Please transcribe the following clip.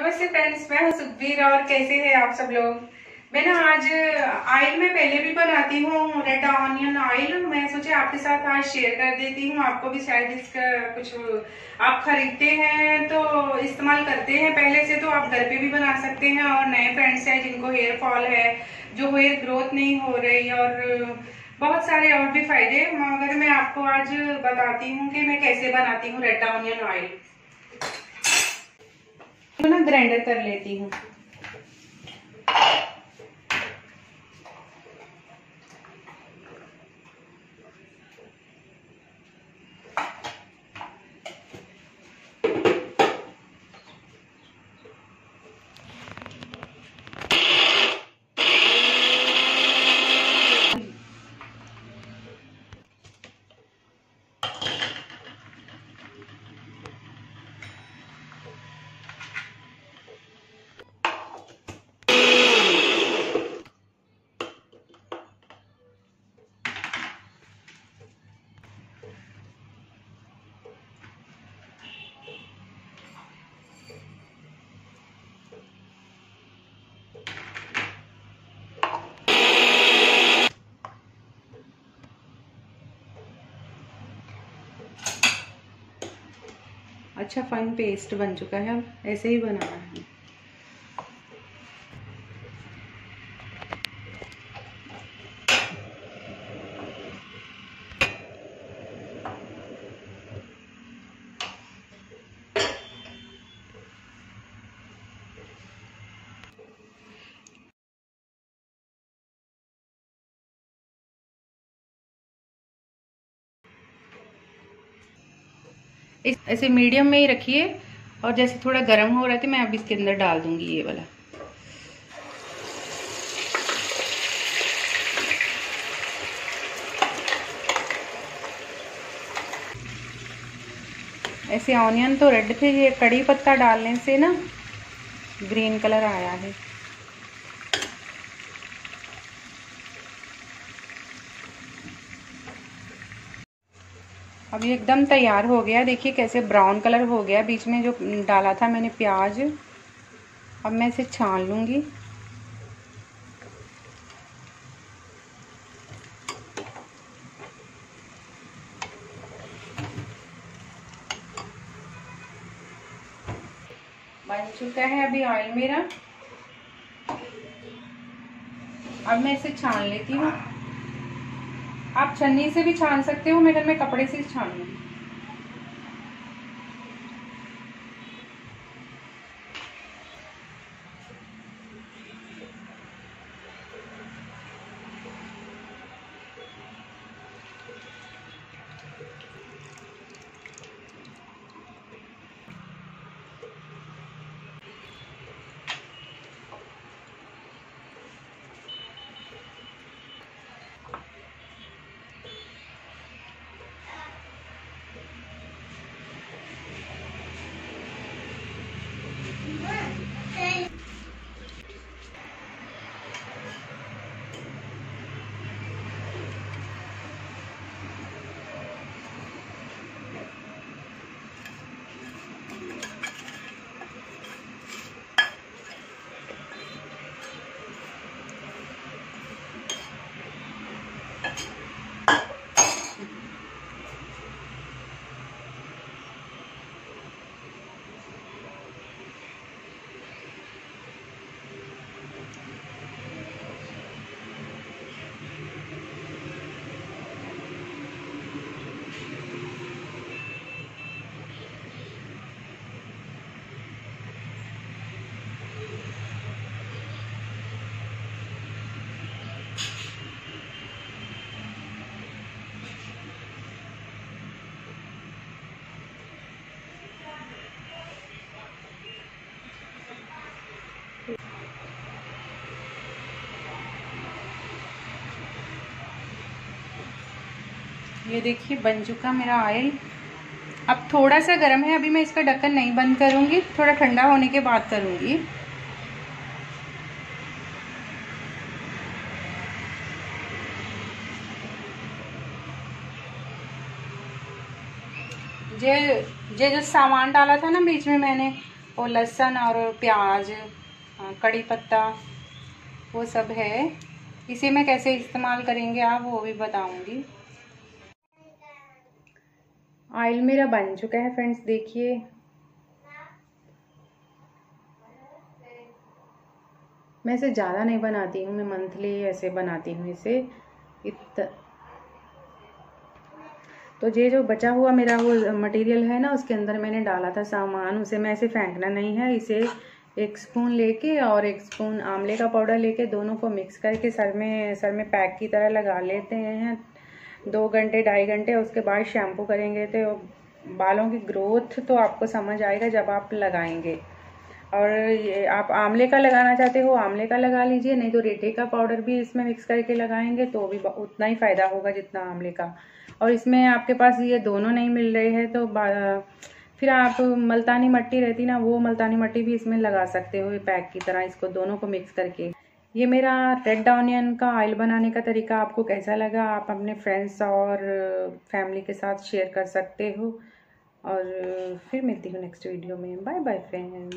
नमस्ते फ्रेंड्स मैं हूँ सुखबीर और कैसे हैं आप सब लोग? मैं ना आज ऑयल में पहले भी बनाती हूँ, रेड ऑनियन ऑयल मैं सोचे आपके साथ आज शेयर कर देती हूँ, आपको भी शायद इसका कुछ आप खरीदते हैं तो इस्तेमाल करते हैं। पहले से तो आप घर पे भी बना सकते हैं और नए फ्रेंड्स हैं जिनको हेयर फॉल है, जो हेयर ग्रोथ नहीं हो रही और बहुत सारे और भी फ़ायदे। मगर मैं आपको आज बताती हूँ कि मैं कैसे बनाती हूँ रेड ऑनियन ऑयल ना ग्राइंडर कर लेती हूँ। अच्छा फाइन पेस्ट बन चुका है अब ऐसे ही बनाना है। इस, ऐसे मीडियम में ही रखिए, और जैसे थोड़ा गर्म हो रहा था मैं अब इसके अंदर डाल दूँगी ये वाला। ऐसे ऑनियन तो रेड थे ये कड़ी पत्ता डालने से ना ग्रीन कलर आया है। अब ये एकदम तैयार हो गया। देखिए कैसे ब्राउन कलर हो गया। बीच में जो डाला था मैंने प्याज, अब मैं इसे छान लूँगी। बन चुका है अभी ऑयल मेरा। अब मैं इसे छान लेती हूँ। आप छन्नी से भी छान सकते हो मैं घर में कपड़े से छानूँगी ये देखिए बन चुका मेरा ऑयल अब थोड़ा सा गर्म है, अभी मैं इसका ढक्कन नहीं बंद करूँगी, थोड़ा ठंडा होने के बाद करूँगी। जे जे जो सामान डाला था ना बीच में मैंने, वो लहसुन और प्याज कड़ी पत्ता, वो सब है। इसे मैं कैसे इस्तेमाल करेंगे आप, वो भी बताऊँगी। ऑयल मेरा बन चुका है फ्रेंड्स देखिए। मैं इसे ज़्यादा नहीं बनाती हूँ, मैं मंथली ऐसे बनाती हूँ इसे। इत तो ये जो बचा हुआ मेरा वो मटेरियल है ना, उसके अंदर मैंने डाला था सामान, उसे मैं ऐसे फेंकना नहीं है, इसे एक स्पून लेके और एक स्पून आमले का पाउडर लेके दोनों को मिक्स करके सर में सर में पैक की तरह लगा लेते हैं। दो घंटे, ढाई घंटे उसके बाद शैम्पू करेंगे तो बालों की ग्रोथ तो आपको समझ आएगा जब आप लगाएँगे। और ये आप आंवले का लगाना चाहते हो आंवले का लगा लीजिए, नहीं तो रेठे का पाउडर भी इसमें मिक्स करके लगाएँगे तो भी उतना ही फ़ायदा होगा जितना आंवले का। और इसमें आपके पास ये दोनों नहीं मिल रहे हैं तो फिर आप मल्तानी मट्टी रहती ना, वो मल्तानी मट्टी भी इसमें लगा सकते हो पैक की तरह इसको दोनों को मिक्स करके। ये मेरा रेड ऑनियन का ऑयल बनाने का तरीका आपको कैसा लगा? आप अपने फ्रेंड्स और फैमिली के साथ शेयर कर सकते हो। और फिर मिलती हूँ नेक्स्ट वीडियो में। Bye bye friends